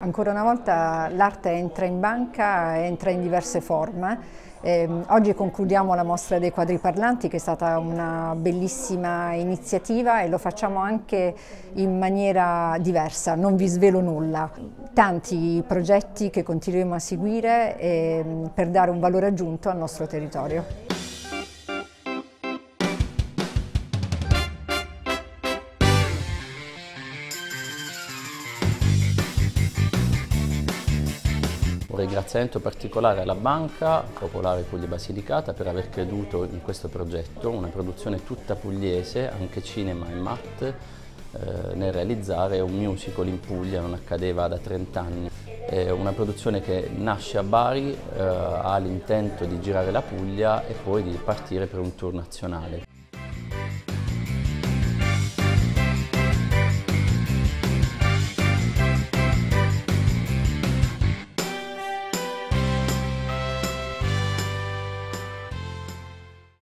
Ancora una volta l'arte entra in banca, entra in diverse forme. Eh, oggi concludiamo la mostra dei quadri parlanti che è stata una bellissima iniziativa e lo facciamo anche in maniera diversa, non vi svelo nulla. Tanti progetti che continueremo a seguire eh, per dare un valore aggiunto al nostro territorio. Ringraziamento particolare alla Banca Popolare Puglia Basilicata per aver creduto in questo progetto, una produzione tutta pugliese, anche cinema e mat, eh, nel realizzare un musical in Puglia, non accadeva da 30 anni. È una produzione che nasce a Bari, eh, ha l'intento di girare la Puglia e poi di partire per un tour nazionale.